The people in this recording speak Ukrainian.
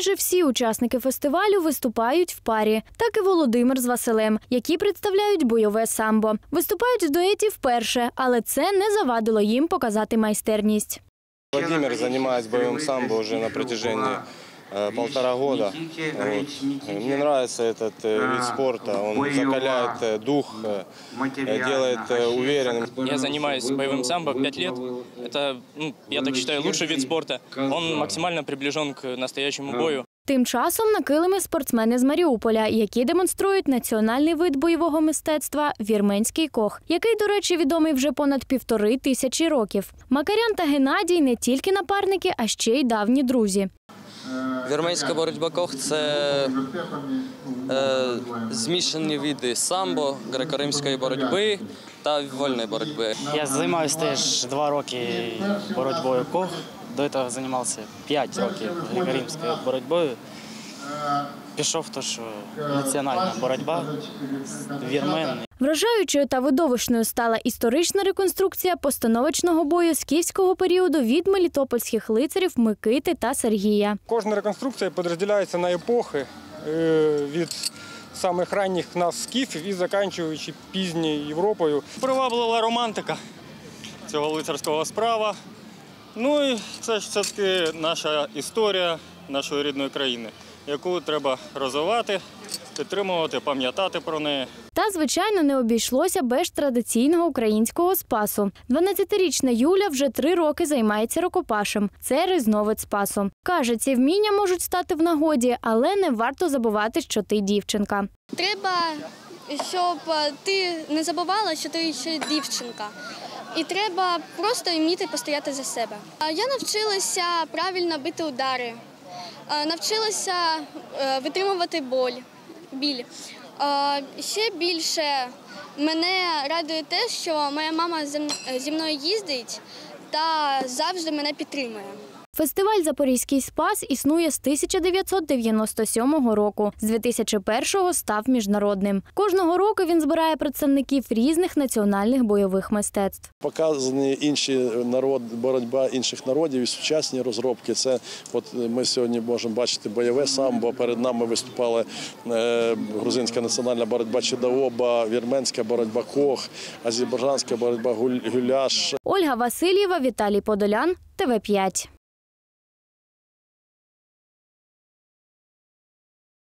Майже всі учасники фестивалю виступають в парі, так і Володимир з Василем, які представляють бойове самбо. Виступають в дуеті вперше, але це не завадило їм показати майстерність. Владимир займається бойовим самбо вже на протяжении полтора года. Вот. Мне нравится этот э, вид спорта. Он закаляет э, дух, э, делает э, уверенным. Я занимаюсь боевым самбо 5 лет. Это, ну, я так считаю, лучший вид спорта. Он максимально приближен к настоящему бою. Тим часом на килимі спортсмени з Маріуполя, які демонструють національний вид бойового мистецтва вірменський кох, який, до речі, відомий вже понад півтори тисячі років. Макарян та Геннадій не тільки напарники, а ще й давні друзі. Вірменська боротьба кох це е, змішані види самбо, греко-римської боротьби та вольної боротьби. Я займаюся теж два роки боротьбою кох. До цього займався 5 років греко-римською боротьбою. Пішов то, що національна боротьба вірмен. Вражаючою та видовищною стала історична реконструкція постановочного бою скіфського періоду від мелітопольських лицарів Микити та Сергія. Кожна реконструкція підрозділяється на епохи е, від самих ранніх нас скіфів і закінчуючи пізньою Європою. Приваблива романтика цього лицарського справа. Ну і це ж все-таки наша історія нашої рідної країни, яку треба розвивати, підтримувати, пам'ятати про неї. Та, звичайно, не обійшлося без традиційного українського спасу. 12-річна Юля вже три роки займається рукопашем. Це різновид спасу. Каже, ці вміння можуть стати в нагоді, але не варто забувати, що ти дівчинка. Треба, щоб е, ти не забувала, що ти ще дівчинка. І треба просто вміти постояти за себе. Я навчилася правильно бити удари, навчилася е, витримувати боль, біль. Е, Ще більше мене радує те, що моя мама зі мною їздить та завжди мене підтримує. Фестиваль Запорізький спас існує з 1997 року. З 2001-го став міжнародним. Кожного року він збирає представників різних національних бойових мистецтв. Показані інші народ, боротьба інших народів і сучасні розробки. Це от ми сьогодні можемо бачити бойове самбо. Перед нами виступала е, грузинська національна боротьба Чедаоба, вірменська боротьба Кох, азербайджанська боротьба Гуляш. Ольга Васильєва, Віталій Подолян, ТВ 5